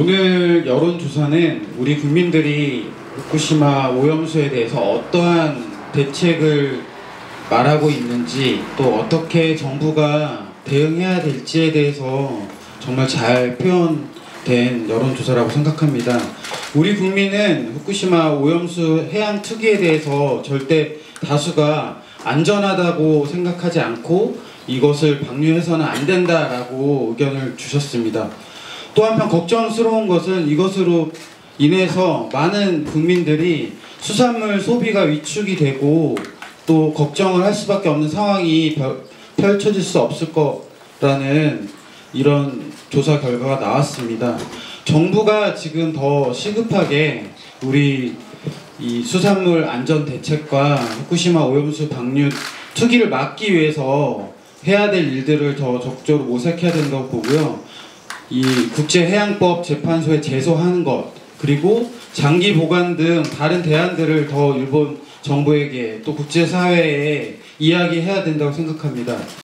오늘 여론조사는 우리 국민들이 후쿠시마 오염수에 대해서 어떠한 대책을 말하고 있는지 또 어떻게 정부가 대응해야 될지에 대해서 정말 잘 표현된 여론조사라고 생각합니다. 우리 국민은 후쿠시마 오염수 해양 투기에 대해서 절대 다수가 안전하다고 생각하지 않고 이것을 방류해서는 안 된다라고 의견을 주셨습니다. 또 한편 걱정스러운 것은 이것으로 인해서 많은 국민들이 수산물 소비가 위축이 되고 또 걱정을 할 수밖에 없는 상황이 펼- 펼쳐질 수 없을 거라는 이런 조사 결과가 나왔습니다. 정부가 지금 더 시급하게 우리 이 수산물 안전 대책과 후쿠시마 오염수 방류 투기를 막기 위해서 해야 될 일들을 더 적극적으로 모색해야 된다고 보고요. 이 국제해양법 재판소에 제소하는 것 그리고 장기 보관 등 다른 대안들을 더 일본 정부에게 또 국제사회에 이야기해야 된다고 생각합니다.